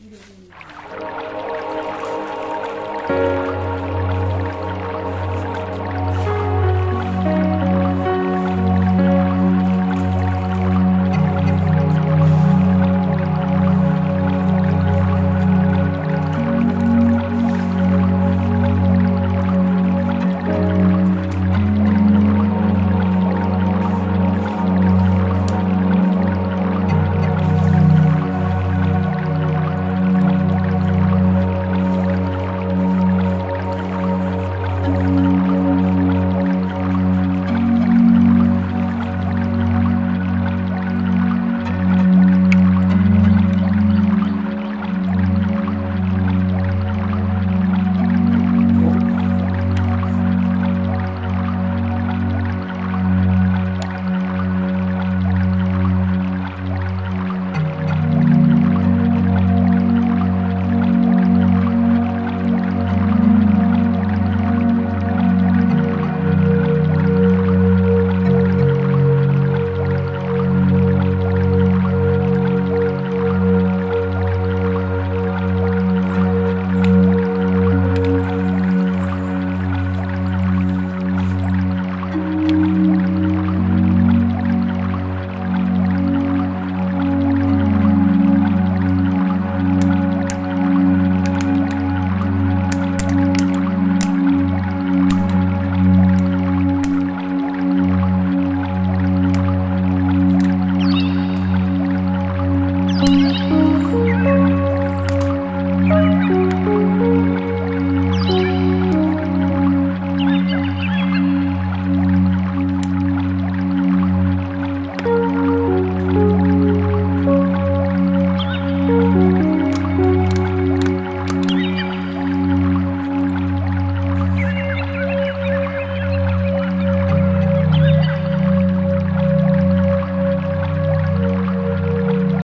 一러고 있.